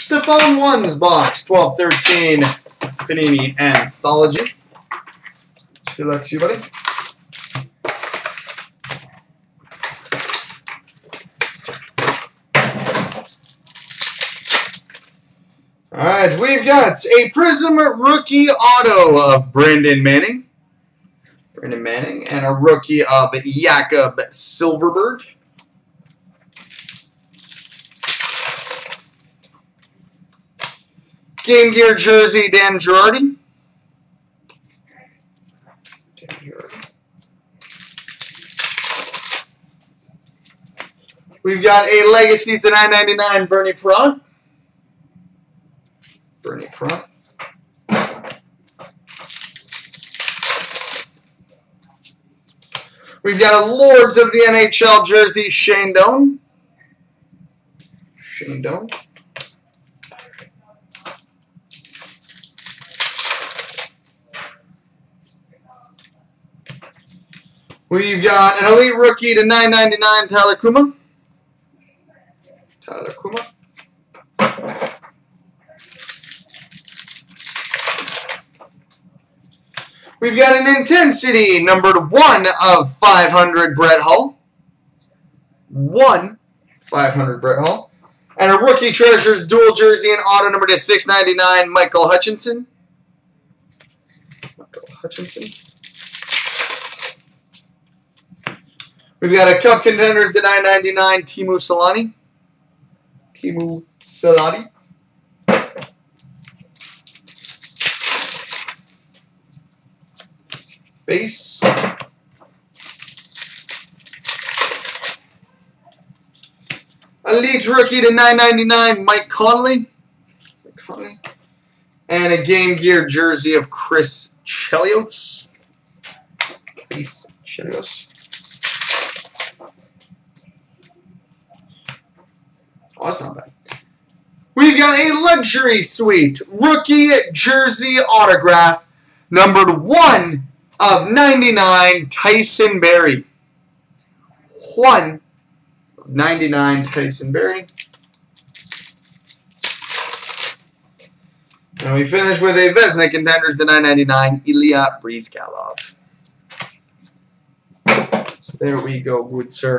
Stephane's box, 1213 Panini Anthology. Good luck to you, buddy. All right, we've got a Prism rookie auto of Brandon Manning. Brandon Manning, and a rookie of Jakob Silfverberg. Game Gear jersey, Dan Girardi. We've got a Legacies to 999 Bernie Parent. Bernie Parent. We've got a Lords of the NHL jersey, Shane Doan. Shane Doan. We've got an elite rookie to 999 Tyler Kuma. Tyler Kuma. We've got an intensity numbered one of 500 Brett Hull. One 500 Brett Hull. And a rookie treasures dual jersey and auto number to 699 Michael Hutchinson. Michael Hutchinson. We've got a Cup Contenders to 999 Teemu Selanne. Teemu Selanne. Base. Elite rookie to 999 Mike Conley. Conley. And a Game Gear jersey of Chris Chelios. Chris Chelios. Bad. We've got a luxury suite rookie jersey autograph, numbered one of 99, Tyson Barrie. One of 99, Tyson Barrie. And we finish with a Vezina Contenders, the 999, Ilya Bryzgalov. So there we go, good sir.